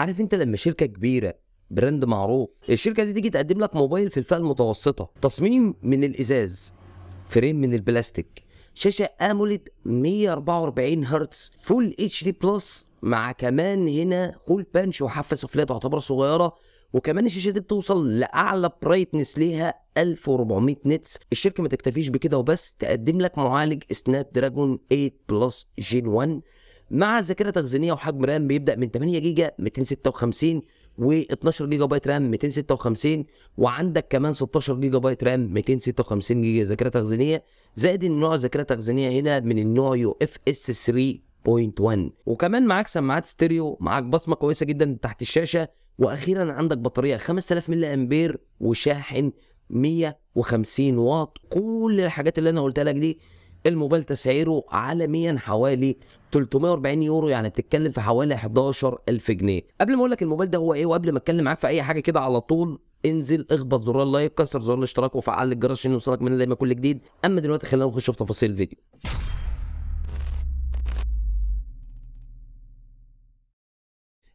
عارف انت لما شركة كبيرة brand معروف الشركة دي تيجي تقدم لك موبايل في الفئة المتوسطة تصميم من الإزاز frame من البلاستيك شاشة AMOLED 144 هرتز Full HD Plus مع كمان هنا full punch وحافة سفليه تعتبر صغيرة وكمان الشاشة دي بتوصل لأعلى brightness ليها 1400 nits الشركة ما تكتفيش بكده وبس تقدم لك معالج Snapdragon 8 Plus Gen 1 مع ذاكرة تخزينيه وحجم RAM بيبدأ من 8 جيجا 256 و12 جيجا بايت RAM 256 وعندك كمان 16 جيجا بايت RAM 256 جيجا ذاكرة تخزينيه زائد إن نوع الذاكره التخزينيه هنا من النوع UFS 3.1 وكمان معاك سماعات ستيريو معاك بصمة كويسة جدا تحت الشاشة. وأخيرا عندك بطارية 5000 ملي آمبير وشاحن 150 واط. كل الحاجات اللي أنا قلتها لك دي الموبايل تسعيره عالميا حوالي 340 يورو يعني بتتكلم في حوالي 11000 جنيه. قبل ما أقول لك الموبايل ده هو إيه وقبل ما أتكلم معاك في أي حاجة كده على طول انزل اخبط زرار ال like كسر زرار الاشتراك وفعل الجرس عشان يوصلك مننا دايما كل جديد. أما دلوقتي خلينا نخش في تفاصيل الفيديو.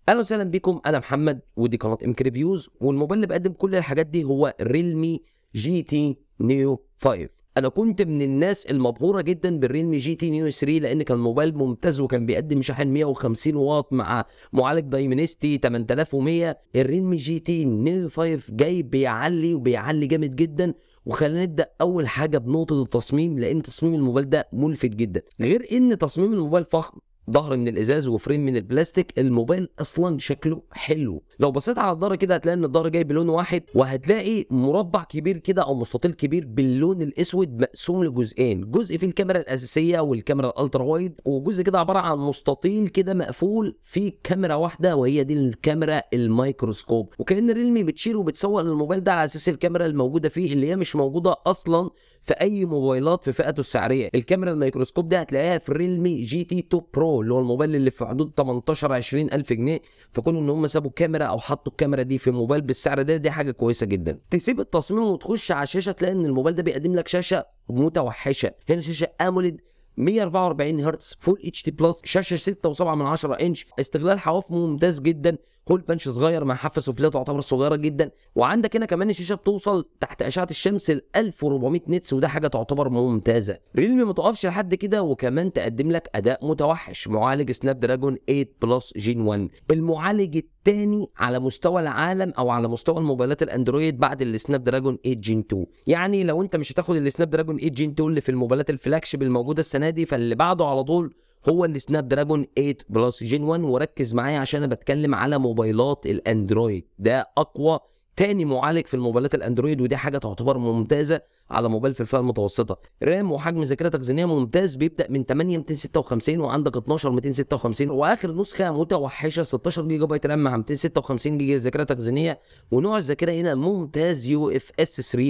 أهلا وسهلا بكم أنا محمد ودي قناة M Reviews والموبايل اللي بقدم كل الحاجات دي هو Realme GT Neo 5 أنا كنت من الناس المبهورة جدا بال Realme GT Neo 3 لأن كان موبايل ممتاز وكان بيقدم شاحن 150 واط مع معالج Dimensity 8100 ال Realme GT Neo 5 جاي بيعلي وبيعلي جامد جدا. وخلينا نبدأ أول حاجة بنقطة التصميم لأن تصميم الموبايل ده ملفت جدا. غير إن تصميم الموبايل فخم ظهر من الإزاز و frame من البلاستيك الموبايل أصلا شكله حلو. لو بصيت على الظهر كده هتلاقي إن الظهر جاي بلون واحد وهتلاقي مربع كبير كده أو مستطيل كبير باللون الأسود مقسوم لجزئين. جزء في الكاميرا الأساسية والكاميرا ال ultra wide وجزء كده عبارة عن مستطيل كده مقفول فيه كاميرا واحدة وهي دي الكاميرا الميكروسكوب. وكأن Realme بتشير وبتسوق للموبايل ده على أساس الكاميرا الموجودة فيه اللي هي مش موجودة أصلا في أي موبايلات في فئته السعرية. الكاميرا الميكروسكوب دي هتلاقيها في ال Realme GT 2 Pro. اللي هو الموبايل اللي في حدود 18 20 ألف جنيه فكون إن هم سابوا كاميرا أو حطوا الكاميرا دي في موبايل بالسعر ده دي حاجة كويسة جدا. تسيب التصميم وتخش على الشاشة تلاقي إن الموبايل ده بيقدم لك شاشة متوحشة. هنا شاشة AMOLED 144 هرتز Full HD Plus شاشة 6.7 من 10 إنش استغلال حواف ممتاز جدا. hole punch صغير مع حافة سفليه تعتبر صغيرة جدا. وعندك هنا كمان الشاشه بتوصل تحت اشعه الشمس ل 1400 nits وده حاجة تعتبر ممتازة. Realme ما تقفش لحد كده وكمان تقدم لك أداء متوحش. معالج Snapdragon 8 Plus Gen 1 المعالج الثاني على مستوى العالم أو على مستوى الموبايلات الأندرويد بعد ال Snapdragon 8 Gen 2 يعني لو أنت مش هتاخد ال Snapdragon 8 Gen 2 اللي في الموبايلات ال flagship الموجودة السنة دي فاللي بعده على طول هو ال Snapdragon 8 Plus Gen 1 وركز معايا عشان أنا بتكلم على موبايلات الاندرويد ده أقوى تاني معالج في الموبايلات الاندرويد ودي حاجة تعتبر ممتازة على موبايل في الفئة المتوسطة. RAM وحجم ذاكره تخزينيه ممتاز بيبدأ من 8 256 وعندك 12 256 وآخر نسخة متوحشة 16 جيجا بايت RAM مع 256 جيجا ذاكره تخزينيه ونوع الذاكرة هنا ممتاز UFS 3.1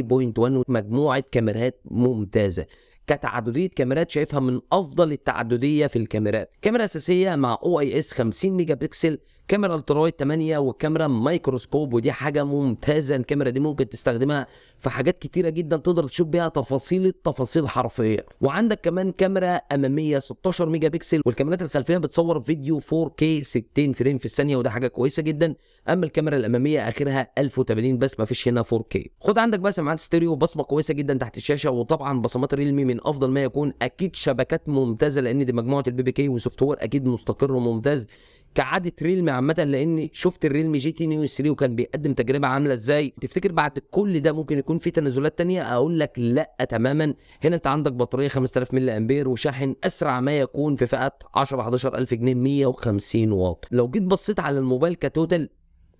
مجموعه كاميرات ممتازة. كتعددية كاميرات شايفها من أفضل التعددية في الكاميرات. كاميرا أساسية مع OIS 50 ميجا بكسل كاميرا ultra wide 8 وكاميرا مايكروسكوب ودي حاجة ممتازة. الكاميرا دي ممكن تستخدمها في حاجات كتيرة جدا تقدر تشوف بيها تفاصيل التفاصيل حرفيا. وعندك كمان كاميرا أمامية 16 ميجا بكسل والكاميرات الخلفية بتصور فيديو 4K 60 frame في الثانية وده حاجة كويسة جدا. أما الكاميرا الأمامية آخرها 1080 بس ما فيش هنا 4K خد عندك بقى سماعات ستيريو بصمة كويسة جدا تحت الشاشة وطبعا بصمات Realme من أفضل ما يكون. أكيد شبكات ممتازة لأن دي مجموعة ال BBK و software أكيد مستقر وممتاز. كعادة Realme عامة لأني شفت ال Realme GT Neo 3 وكان بيقدم تجربة عاملة إزاي. تفتكر بعد كل ده ممكن يكون في تنازلات تانية؟ أقول لك لأ تماما. هنا أنت عندك بطارية 5000 ملي أمبير وشاحن أسرع ما يكون في فئه 10 11000 جنيه 150 واط. لو جيت بصيت على الموبايل ك total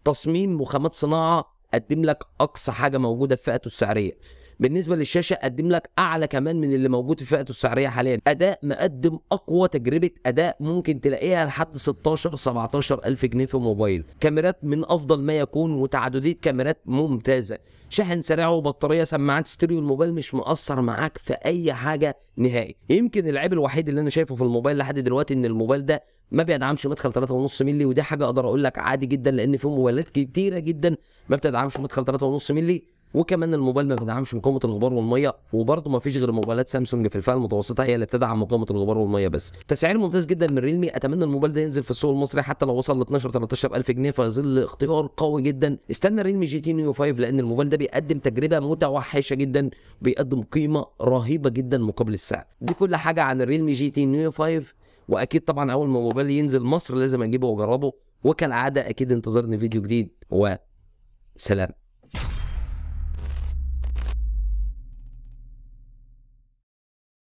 تصميم وخامات صناعة قدم لك أقصى حاجة موجودة في فئته السعرية. بالنسبة للشاشة قدم لك أعلى كمان من اللي موجود في فئته السعرية حاليا. أداء مقدم أقوى تجربة أداء ممكن تلاقيها لحد 16 17 ألف جنيه في موبايل. كاميرات من أفضل ما يكون وتعددية كاميرات ممتازة. شحن سريع وبطارية سماعات ستيريو. الموبايل مش مقصر معاك في أي حاجة نهائي. يمكن العيب الوحيد اللي أنا شايفه في الموبايل لحد دلوقتي إن الموبايل ده ما بيدعمش مدخل 3.5 مللي ودي حاجة أقدر أقول لك عادي جدا لأن في موبايلات كتيرة جدا ما بتدعمش مدخل 3.5 مللي. وكمان الموبايل ما بيدعمش مقاومة الغبار والمية وبرضه ما فيش غير موبايلات سامسونج في الفئة المتوسطة هي اللي بتدعم مقاومة الغبار والمية بس. تسعير ممتاز جدا من Realme أتمنى الموبايل ده ينزل في السوق المصري حتى لو وصل ل 12 13 ألف جنيه فيظل اختيار قوي جدا. استنى Realme GT Neo 5 لأن الموبايل ده بيقدم تجربة متوحشة جدا بيقدم قيمة رهيبة جدا مقابل السعر. دي كل حاجة عن ال Realme GT Neo 5 وأكيد طبعا أول ما الموبايل ينزل مصر لازم أجيبه وأجربه. وكالعادة أكيد انتظرني فيديو جديد وسلام.